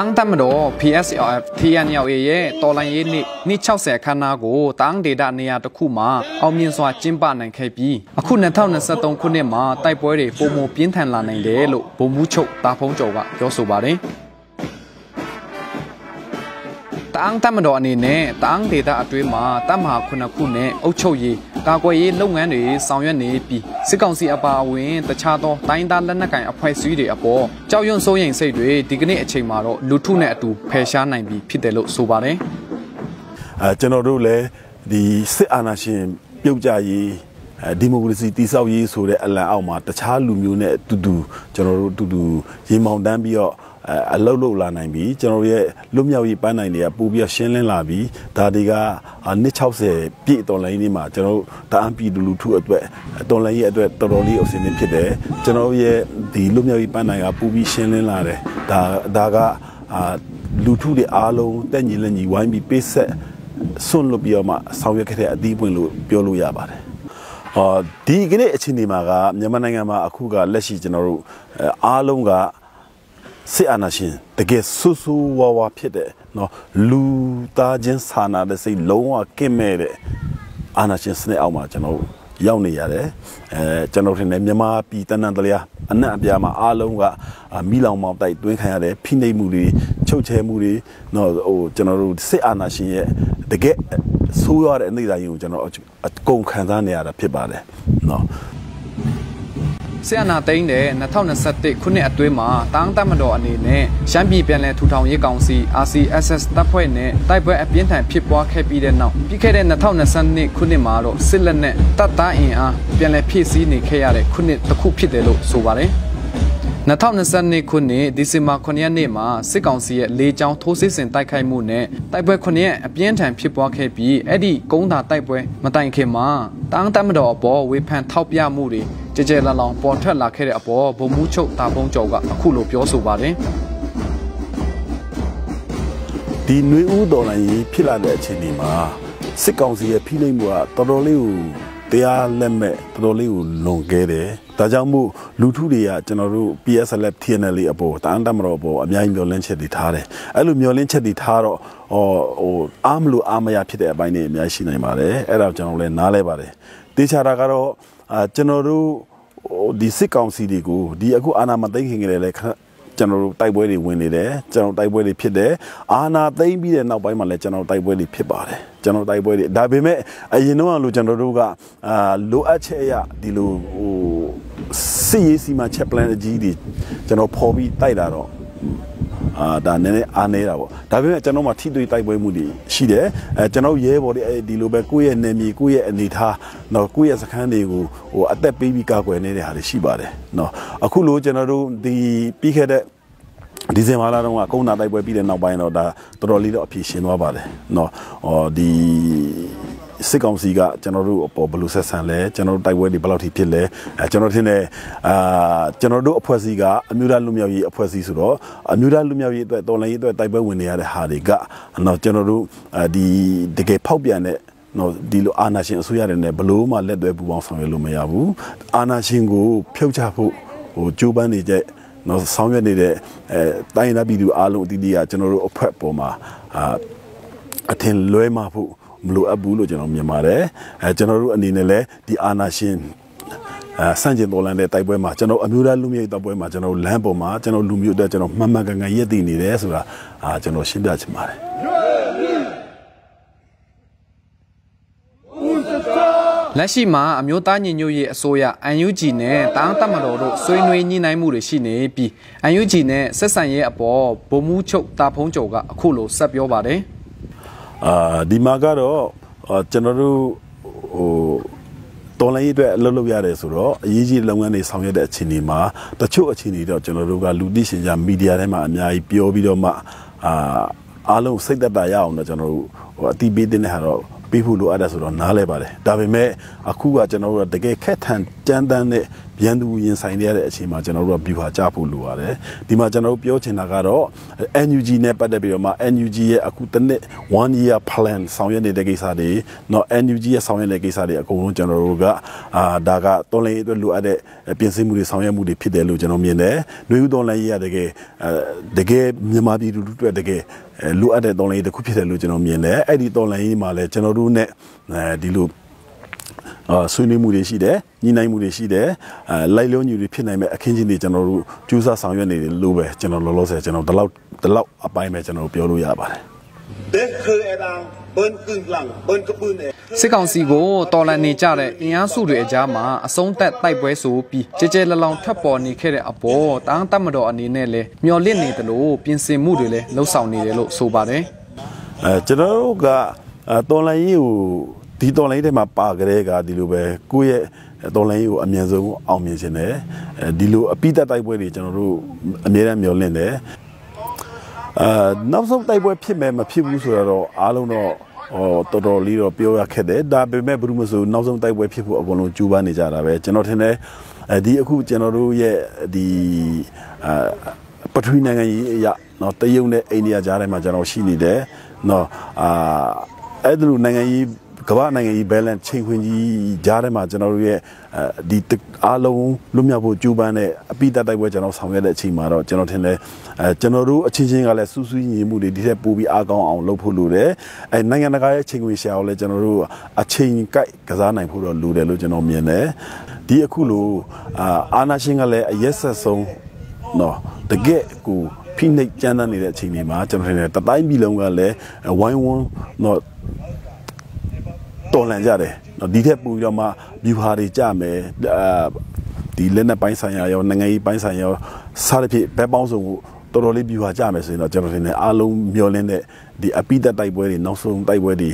န်းတမတော် PSLF TNLA ရဲ့တော်လိုင်းရေးနေ့နေ့60ခန်းနာကိုတန်းဒေတာနေရာတစ်ခုမှာအောင်မြင်စွာကျင်းပနိုင်ခဲ့ပြီးအခု2023ခုနှစ်မှာတိုက်ပွဲတွေပုံမပြင်းထန်လာနိုင်တယ်လို့ဗိုလ်မှူးချုပ်တာဖုံးကျော်ကပြောဆိုပါတယ်တန်းတမတော်အနေနဲ့တန်းဒေတာအတွင်းမှာတမဟာခုနှစ်ခုနဲ့အုပ်ချုပ်ရေး ကာကွယ်ရေးလုပ်ငန်းတွေဆောင်ရွက်နေပြီးစစ်ကောင်စီအပါအဝင်တခြားသောတိုင်းသားလက်နက်ကိုင်အဖွဲ့အစည်းတွေအပေါ်ကြောက်ရွံ့စိုးရိမ်စိတ်တွေဒီကနေ့အချိန်မှာတော့လူထုနဲ့အတူဖယ်ရှားနိုင်ပြီဖြစ်တယ်လို့ဆိုပါတယ်။အဲကျွန်တော်တို့လည်းဒီစစ်အာဏာရှင်ပြုတ်ကြရေးဒီမိုကရေစီတည်ဆောက်ရေးဆိုတဲ့အလံအောက်မှာတခြားလူမျိုးနဲ့အတူတူကျွန်တော်တို့အတူတူရေမောင်တန်းပြီးတော့ အလုတ်လုတ်လာနိုင်ပြီကျွန်တော်ရဲ့လွတ်မြောက်ရေးပန်းနိုင်တွေကပို့ပြီးရှင်းလင်းလာပြီဒါတွေကနှစ်60ပြည့်တော်လိုင်းလေးမှာကျွန်တော်တအံပြည်လူလူထုအတွက်တော်လိုင်းရဲ့အတွက်တော်တော်လေးအဆင်သင့်ဖြစ်တယ်ကျွန်တော်ရဲ့ဒီလွတ်မြောက်ရေးပန်းနိုင်ကပို့ပြီးရှင်းလင်းလာတယ်ဒါဒါကအာလူထုတွေအားလုံးတက်ညီလက်ညီဝိုင်းပြီးပေးဆက်ဆွန့်လွတ်ပြီးတော့မှဆောင်ရွက်ခဲ့တဲ့အသီးပွင့်လို့ပြောလို့ရပါတယ်အော်ဒီကနေ့အချိန်ဒီမှာကမြန်မာနိုင်ငံမှာအခုကလက်ရှိကျွန်တော်တို့အားလုံးက စစ်အာဏာရှင်တကယ်ဆူဆူဝါဝါဖြစ်တဲ့နော်လူသားချင်းစာနာတဲ့စိတ်လုံးဝကင်းမဲ့တဲ့အာဏာရှင်စနစ်အောက်မှာကျွန်တော်ရောက်နေရတယ်အဲကျွန်တော်ထင်တယ်မြန်မာပြည်တန်တန်တလျာအနက်အပြားမှာအားလုံးကမိလောင်မောင်တိုက်တွင်းခံရတယ်ဖိနှိပ်မှုတွေချုပ်ချယ်မှုတွေနော်ဟိုကျွန်တော်တို့စစ်အာဏာရှင်ရဲ့တကယ်ဆိုးရတဲ့အနေအထားကြီးကိုကျွန်တော်အကုန်ခံစားနေရတာဖြစ်ပါတယ်နော် ဆီယနာသိန်းတဲ့2021ခုနှစ်အတွင်းမှာတောင်းတမတော်အနေနဲ့ရှမ်းပြည်ပြည်နယ်ထူထောင်ရေးကောင်စီ RCSS တပ်ဖွဲ့နဲ့တိုက်ပွဲအပြင်းထန်ဖြစ်ပွားခဲ့ပြီးတဲ့နောက်ပြီးခဲ့တဲ့2022ခုနှစ်မှာတော့စစ်လက်နက်တပ်သားအင်အားပြန်လည်ဖြည့်ဆည်းနေခဲ့ရတဲ့ခုနှစ်တစ်ခုဖြစ်တယ်လို့ဆိုပါတယ် 2022ခုနှစ်ဒီဇင်ဘာ9ရက်နေ့မှာစစ်ကောင်စီရဲ့လေကြောင်းထိုးစစ်ဆင်တိုက်ခိုက်မှုနဲ့တိုက်ပွဲ9ရက်အပြင်းထန်ဖြစ်ပွားခဲ့ပြီးအဲ့ဒီကုန်းသာတိုက်ပွဲမတိုင်ခင်မှာတောင်းတမတော်အပေါ်ဝေဖန်ထောက်ပြမှုတွေကြကြလလောင်ပေါ်ထွက်လာခဲ့တဲ့အပေါ်ဗိုလ်မှူးချုပ်တာဖုံးကျော်ကအခုလိုပြောဆိုပါတယ်ဒီຫນွေဦးတော်လိုင်းကြီးဖြစ်လာတဲ့အချိန်ဒီမှာစစ်ကောင်စီရဲ့ဖိနှိပ်မှုကတော်တော်လေးကိုတရားလက်မဲ့တော်တော်လေးကိုလွန်ခဲ့တယ် ဒါကြောင့်မို့လူထုတွေကကျွန်တော်တို့ PSLF TNL အပေါ်တန်တမတော်အပေါ်အများကြီးမျှော်လင့်ချက်တွေထားတယ်အဲ့လိုမျှော်လင့်ချက်တွေထားတော့ဟိုဟိုအားမလို့အားမရဖြစ်တဲ့အပိုင်းတွေအများကြီးရှိနိုင်ပါတယ်အဲ့ဒါကျွန်တော်လည်းနားလဲပါတယ်တေချာတာကတော့အာကျွန်တော်တို့ဒီစစ်ကောင်စီတွေကိုဒီအခုအာဏာမသိမ်းခင်ကလေးလည်းကျွန်တော်တို့တိုက်ပွဲတွေဝင်နေတယ်ကျွန်တော်တိုက်ပွဲတွေဖြစ်တယ်အာနာသိမ့်ပြီးတဲ့နောက်ပိုင်းမှာလည်းကျွန်တော်တိုက်ပွဲတွေဖြစ်ပါတယ်ကျွန်တော်တိုက်ပွဲတွေဒါပေမဲ့အရင်တော့လို့ကျွန်တော်တို့ကအာလိုအပ်ချက်အရဒီလိုဟို စစ်ရေးစီမံချက် plan အကြီးတွေကျွန်တော်ပေါ်ပြီးတိုက်လာတော့အာဒါနည်းနည်းအားနေတာပေါ့ဒါပေမဲ့ကျွန်တော်မှထိတွေ့တိုက်ပွဲမှုတွေရှိတယ်အဲကျွန်တော်ရဲဘော်တွေအဲဒီလိုပဲကိုယ့်ရဲ့နယ်မြေကိုယ့်ရဲ့အနေထားနော်ကိုယ့်ရဲ့စခန်းတွေကိုဟိုအသက်ပေးပြီးကာကွယ်နေတဲ့ဟာတွေရှိပါတယ်နော်အခုလိုကျွန်တော်တို့ဒီပြီးခဲ့တဲ့ဒီဇင်ဘာလတုန်းကကုန်းနာတိုက်ပွဲပြီးတဲ့နောက်ပိုင်းတော့ဒါတော်တော်လေးတော့အပြေရှင်သွားပါတယ်နော်ဟောဒီ စစ်ကောင်စီကကျွန်တော်တို့အပေါ်ဘယ်လိုဆက်ဆံလဲကျွန်တော်တို့တိုက်ပွဲတွေဘယ်လောက်ထိဖြစ်လဲအဲကျွန်တော်ထင်တယ်အာကျွန်တော်တို့အဖွဲ့အစည်းကအမျိုးသားလူမျိုးရေးအဖွဲ့အစည်းဆိုတော့အမျိုးသားလူမျိုးရေးအတွက်တော်လှန်ရေးအတွက်တိုက်ပွဲဝင်နေရတဲ့ဟာတွေကနော်ကျွန်တော်တို့ဒီတကယ်ဖောက်ပြန်တဲ့နော်ဒီလိုအာနာရှင်အစိုးရတွေနဲ့ဘလို့မှလက်သွဲပူပေါင်းဆောင်ရွက်လို့မရဘူးအာနာရှင်ကိုဖြုတ်ချဖို့ဟိုကြိုးပမ်းနေတဲ့နော်ဆောင်ရွက်နေတဲ့အဲတိုင်းသားပြည်သူအားလုံးအသီးသီးကကျွန်တော်တို့အဖွဲ့ပေါ်မှာအာအထင်လွဲမှာဖို့ မလိုအပ်ဘူးလို့ကျွန်တော်မြင်ပါတယ်အဲကျွန်တော်တို့အနေနဲ့လည်းဒီအာနာရှင်အဲစန့်ကျင်တော်လန်တဲ့တိုက်ပွဲမှာကျွန်တော်အမျိုးသားလူမျိုးတိုက်ပွဲမှာကျွန်တော်လမ်းပေါ်မှာကျွန်တော်လူမျိုးအတွက်ကျွန်တော်မှန်မှန်ကန်ကန်ရည်တည်နေတယ်ဆိုတာအာကျွန်တော်ရှင်းပြချင်ပါတယ်လက်ရှိမှာအမျိုးသားညီညွတ်ရေးအစိုးရ UNG နဲ့တာန်းတပ်မတော်တို့ဆွေးနွေးညှိနှိုင်းမှုတွေရှိနေပြီး UNG နဲ့ဆက်ဆံရေးအပေါ်ဗိုလ်မှူးချုပ်တာဖုံးကျော်ကအခုလိုဆက်ပြောပါတယ်။ အာဒီမှာကတော့ကျွန်တော်တို့ဟိုတော်လိုင်းအတွက်အလုပ်လုပ်ရတယ်ဆိုတော့အရေးကြီးလုပ်ငန်းတွေဆောင်ရွက်တဲ့အချိန်ဒီမှာတချို့အချိန်တွေတော့ကျွန်တော်တို့ကလူသိရှင်ကြမီဒီယာထဲမှာအများကြီးပြောပြီးတော့မှအာအားလုံးစိတ်သက်သာရအောင်တော့ကျွန်တော်တို့ဟိုအတိပေးတဲ့ဟာတော့ပေးဖို့လိုအပ်တယ်ဆိုတော့နားလဲပါတယ်ဒါပေမဲ့အခုကကျွန်တော်တို့ကတကယ်ခက်ထန်ကြမ်းတမ်းတဲ့ ရန်သူရင်ဆိုင်ရတဲ့အချိန်မှာကျွန်တော်တို့က view ဟာကြဖို့လိုရတယ်ဒီမှာကျွန်တော်တို့ပြောချင်တာကတော့ NUG နဲ့ပတ်သက်ပြီးတော့မှ NUG ရဲ့အခုတစ်နှစ်1 year plan ဆောင်ရွက်နေတဲ့ကိစ္စတွေเนาะ NUG ရဲ့ဆောင်ရွက်နေတဲ့ကိစ္စတွေအကုန်လုံးကျွန်တော်တို့ကအာဒါကတော်လိုင်းအတွက်လိုအပ်တဲ့ပြင်ဆင်မှုတွေဆောင်ရွက်မှုတွေဖြစ်တယ်လို့ကျွန်တော်မြင်တယ်။နှွေဦးတော်လိုင်းရေးရတကယ်အဲတကယ်မြန်မာပြည်သူလူထုအတွက်တကယ်လိုအပ်တဲ့တော်လိုင်းတစ်ခုဖြစ်တယ်လို့ကျွန်တော်မြင်တယ်။အဲ့ဒီတော်လိုင်းရေးမှာလည်းကျွန်တော်တို့ ਨੇ အဲဒီလိုအာ ဆွေးနွေးမှုတွေရှိတယ်ညှိနှိုင်းမှုတွေရှိတယ်အဲလိုက်လျောညီတွေဖြစ်နိုင်မဲ့အခင်းချင်းတွေကျွန်တော်တို့ကြိုးစားဆောင်ရွက်နေတယ်လို့ပဲကျွန်တော်လောလောဆယ်ကျွန်တော်ဒီလောက်ဒီလောက်အပိုင်းပဲကျွန်တော်ပြောလို့ရပါတယ်စစ်ကောင်စီကိုတော်လန်နေကြတဲ့အင်အားစုတွေအကြားမှာအဆုံးသက်တိုက်ပွဲဆိုပြီးကြဲကြဲလလောင်ထပ်ပေါ်နေခဲ့တဲ့အပေါ်တန်းတက်မတော်အနေနဲ့လဲမျော်လင့်နေတယ်လို့ပြင်ဆင်မှုတွေလဲလှုပ်ဆောင်နေတယ်လို့ဆိုပါတယ်အဲကျွန်တော်တို့ကတော်လန်ကြီးကို ဒီတော်လိုင်းထဲမှာပါကြတဲ့ကဒီလိုပဲကိုယ့်ရဲ့တော်လိုင်းကိုအမြင်ဆုံးအောင်မြင်ခြင်းတယ်ဒီလိုအပိတတိုက်ပွဲတွေကျွန်တော်တို့အမြဲတမ်းမျှော်လင့်တယ်အာနောက်ဆုံးတိုက်ပွဲဖြစ်မယ်မဖြစ်ဘူးဆိုတော့အားလုံးတော့ဟောတော်တော်လေးတော့ပြောရခက်တယ်ဒါပေမဲ့ဘယ်သူမှဆိုနောက်ဆုံးတိုက်ပွဲဖြစ်ဖို့အကုန်လုံးကြိုးပမ်းနေကြတာပဲကျွန်တော်ထင်တယ်အဲဒီအခုကျွန်တော်တို့ရဲ့ဒီအာပထဝီနိုင်ငံကြီးအရာနော်တရုတ်နဲ့အိန္ဒိယကြားထဲမှာကျွန်တော်ရှိနေတယ်နော်အာအဲ့ဒီလိုနိုင်ငံကြီး ကမ္ဘာနိုင်ငံကြီး balance ချိန်ခွင်ကြီးကြားထဲမှာကျွန်တော်တို့ရဲ့အဲဒီအားလုံးလွတ်မြောက်ဖို့ကြိုးပမ်းတဲ့အပိတတိုက်ပွဲကျွန်တော်ဆောင်ရွက်တဲ့အချိန်မှာတော့ကျွန်တော်ထင်တယ်အဲကျွန်တော်တို့အချင်းချင်းကလည်းစူးစူးညီမှုတွေဒီထက်ပိုပြီးအားကောင်းအောင်လုပ်ဖို့လိုတယ်အဲနိုင်ငံတကာရဲ့ချိန်ခွင်ရှာကိုလည်းကျွန်တော်တို့အချိန်ကိုက်ကစားနိုင်ဖို့တော့လိုတယ်လို့ကျွန်တော်မြင်တယ်ဒီအခုလိုအာအာနာရှင်ကလည်းအရက်ဆက်ဆုံးနော်တကယ့်ကိုဖိနှိပ်ကြမ်းတမ်းနေတဲ့အချိန်တွေမှာကျွန်တော်ထင်တယ်တတိုင်းပြည်လုံးကလည်းဝိုင်းဝန်းနော် တော်လန်ကြတယ်နော်ဒီထက်ပိုပြီးတော့မှ view ဟာတွေကြမယ်အာဒီလက်နက်ပိုင်းဆိုင်ရာရောနိုင်ငံရေးပိုင်းဆိုင်ရာရောစားတဲ့ဖြစ်ဘက်ပေါင်းစုံကိုတော်တော်လေး view ဟာကြမယ်ဆိုရင်တော့ကျွန်တော်ထင်တယ်အားလုံးမျှော်လင့်တဲ့ဒီအပိသက်တိုက်ပွဲတွေနောက်ဆုံးတိုက်ပွဲတွေ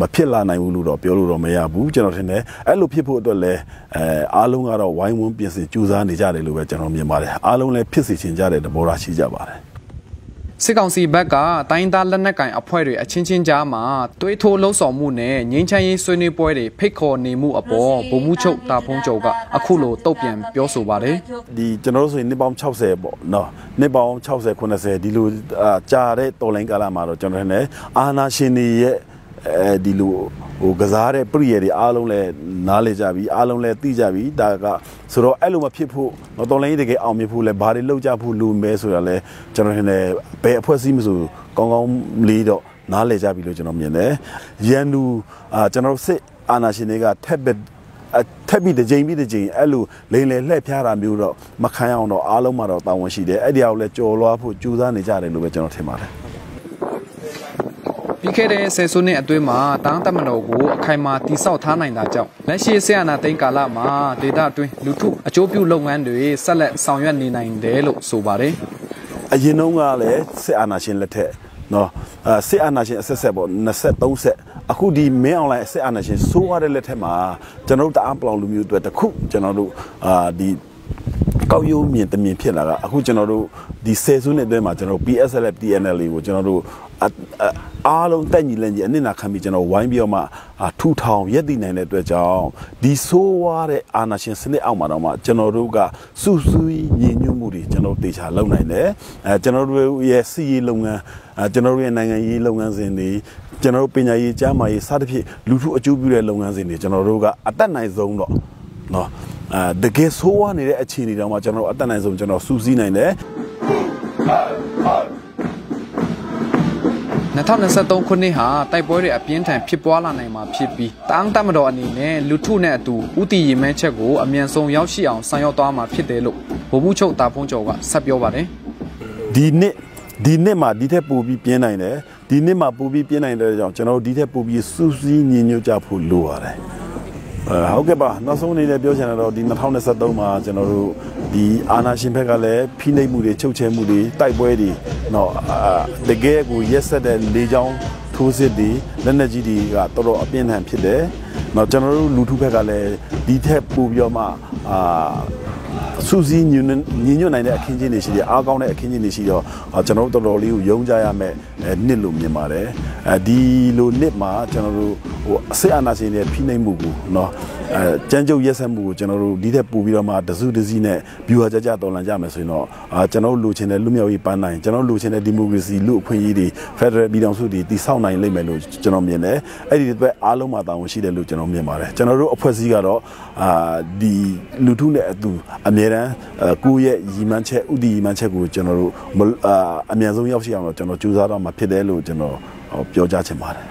မဖြစ်လာနိုင်ဘူးလို့တော့ပြောလို့တော့မရဘူးကျွန်တော်ထင်တယ်အဲ့လိုဖြစ်ဖို့အတွက်လည်းအဲအားလုံးကတော့ဝိုင်းဝန်းပြင်ဆင်ကြိုးစားနေကြတယ်လို့ပဲကျွန်တော်မြင်ပါတယ်အားလုံးလည်းဖြစ်စီချင်ကြတဲ့သဘောထားရှိကြပါတယ် စစ်ကောင်စီဘက်ကတိုင်းသားလက်နက်ကင်အဖွဲ့တွေအချင်းချင်းကြားမှာတွေးထိုးလှုပ်ဆောင်မှုနဲ့ငင်းချမ်းရေးဆွေးနွေးပွဲတွေဖိတ်ခေါ်နေမှုအပေါ်ဗိုလ်မှူးချုပ်တာဖုံးကျော်ကအခုလိုတုတ်ပြန်ပြောဆိုပါတယ်ဒီကျွန်တော်တို့ဆိုရင်နှစ်ပေါင်း60ပေါ့နော်နှစ်ပေါင်း60 90ဒီလိုအာကြာတဲ့တော်လိုင်းကာလမှာတော့ကျွန်တော်ထင်တယ်အာနာရှင်တွေရဲ့ အဲဒီလိုဟိုကစားတဲ့ပရိယေတွေအားလုံးလည်းနားလေကြပြီအားလုံးလည်းသိကြပြီဒါကဆိုတော့အဲ့လိုမဖြစ်ဖို့တော့တော်လိုင်းတကယ်အောင်မြင်ဖို့လဲဘာတွေလောက်ကြဖို့လူမဲဆိုတာလဲကျွန်တော်ထင်တယ်ဘယ်အဖွဲ့အစည်းမဆိုကောင်းကောင်းလေးတော့နားလေကြပြီလို့ကျွန်တော်မြင်တယ်ရန်သူအာကျွန်တော်စစ်အာနာရှင်တွေကထက်ဘက်ထက်ပြီးတစ်ကြိမ်ပြီးတစ်ကြိမ်အဲ့လိုလိန်လေလှည့်ဖျားတာမျိုးတော့မခံရအောင်တော့အားလုံးမှာတော့တာဝန်ရှိတယ်အဲ့ဒီအောင်လဲကြော်လွားဖို့ကြိုးစားနေကြတယ်လို့ပဲကျွန်တော်ထင်ပါတယ် ပြီးခဲ့တဲ့ဆယ်စုနှစ်အတွင်းမှာတန်းတမတော်ကိုအခိုင်အမာတိစောက်ထားနိုင်တာကြောင့်လက်ရှိဆရာနာသိန်းကာလမှာဒေတာအတွင်းလူထုအကျိုးပြုလုပ်ငန်းတွေဆက်လက်ဆောင်ရွက်နေနိုင်တယ်လို့ဆိုပါတယ်အရင်တုန်းကလည်းစစ်အာဏာရှင်လက်ထက်နော်အဲစစ်အာဏာရှင်အဆက်ဆက်ပေါ့23ဆက်အခုဒီမင်းအွန်လိုင်းစစ်အာဏာရှင်စိုးရတဲ့လက်ထက်မှာကျွန်တော်တို့တအားပလောင်လူမျိုးတွေတခုကျွန်တော်တို့အာဒီကောက်ရိုးမြင်တမြင်ဖြစ်လာကအခုကျွန်တော်တို့ဒီဆယ်စုနှစ်အတွင်းမှာကျွန်တော် PSLF TNL ကိုကျွန်တော်တို့ အားလုံးတက်ညီလက်ညီအနစ်နာခံပြီးကျွန်တော်ဝိုင်းပြီးတော့မှထူထောင်ရက်တည်နိုင်တဲ့အတွက်ကြောင့်ဒီဆိုးဝါးတဲ့အာဏာရှင်စနစ်အောက်မှာတော့မှကျွန်တော်တို့ကစုစုညီညွတ်မှုတွေကျွန်တော်တေချာလုပ်နိုင်တယ်အဲကျွန်တော်တို့ရဲ့စီးရေးလုပ်ငန်းအဲကျွန်တော်တို့ရဲ့နိုင်ငံရေးလုပ်ငန်းစဉ်တွေကျွန်တော်တို့ပညာရေးကျန်းမာရေးစသဖြင့်လူထုအကျိုးပြုတဲ့လုပ်ငန်းစဉ်တွေကျွန်တော်တို့ကအတက်နိုင်ဆုံးတော့နော်အဲတကယ်ဆိုးဝါးနေတဲ့အခြေအနေတောင်မှကျွန်တော်တို့အတက်နိုင်ဆုံးကျွန်တော်စူးစီးနိုင်တယ် 2023ခုနှစ်ဟာတိုက်ပွဲတွေအပြင်းထန်ဖြစ်ပွားလာနိုင်မှာဖြစ်ပြီးတန်းတမတော်အနေနဲ့လူထုနဲ့အတူဥတီရင်မဲချက်ကိုအမြန်ဆုံးရောက်ရှိအောင်ဆောင်ရွက်သွားမှာဖြစ်တယ်လို့ဗိုလ်မှူးချုပ်တာဖုံးကျော်ကဆက်ပြောပါတယ်ဒီနှစ်ဒီနှစ်မှာဒီထက်ပိုပြီးပြင်းနိုင်တယ်ဒီနှစ်မှာပိုပြီးပြင်းနိုင်တဲ့ကြောင့်ကျွန်တော်တို့ဒီထက်ပိုပြီးစူးစီးညီညွတ်ကြဖို့လိုပါတယ်အဲ ဟုတ်ကဲ့ပါနောက်ဆုံးအနေနဲ့ပြောချင်တာတော့ဒီ2023မှာကျွန်တော်တို့ဒီအာနာရှင်ဘက်ကလည်းဖိနှိပ်မှုတွေချုပ်ချယ်မှုတွေတိုက်ပွဲတွေတော့တကယ်ကိုရက်ဆက်တဲ့လေကြောင်းထိုးစစ်တွေလက်နက်ကြီးတွေကတော်တော်အပြင်းထန်ဖြစ်တယ်။နောက်ကျွန်တော်တို့လူထုဘက်ကလည်းဒီထက်ပိုပြီးတော့မှအာ စူးစီးညွန်းညညွတ်နိုင်တဲ့အခင်းချင်းတွေရှိတယ်အားကောင်းတဲ့အခင်းချင်းတွေရှိတော့အာကျွန်တော်တို့တော်တော်လေးကိုယုံကြရမယ်အဲနှစ်လို့မြင်ပါတယ်အဲဒီလိုနှစ်မှာကျွန်တော်တို့ဟိုအစစ်အာဏာရှင်တွေဖိနှိပ်မှုကိုเนาะ အဲကြမ်းကြုတ်ရက်စက်မှုကိုကျွန်တော်တို့ဒီထက်ပိုပြီးတော့မှတစုတစည်းနဲ့ဗျူဟာကြကြတော်လန်ကြမယ်ဆိုရင်တော့အာကျွန်တော်တို့လိုချင်တဲ့လူမျိုးရေးပန်းနိုင်ကျွန်တော်တို့လိုချင်တဲ့ဒီမိုကရေစီလူအခွင့်အရေးတွေဖက်ဒရယ်ပြည်ထောင်စုတွေတည်ဆောက်နိုင်လိမ့်မယ်လို့ကျွန်တော်မြင်တယ်အဲ့ဒီအတွက်အားလုံးမှာတာဝန်ရှိတယ်လို့ကျွန်တော်မြင်ပါတယ်ကျွန်တော်တို့အဖွဲ့အစည်းကတော့အာဒီလူထုနဲ့အတူအမြဲတမ်းကိုယ့်ရဲ့ရည်မှန်းချက်ဥတီရည်မှန်းချက်ကိုကျွန်တော်တို့အာအမြန်ဆုံးရောက်ရှိအောင်တော့ကျွန်တော်ကြိုးစားတော့မှာဖြစ်တယ်လို့ကျွန်တော်ပြောကြားချင်ပါတယ်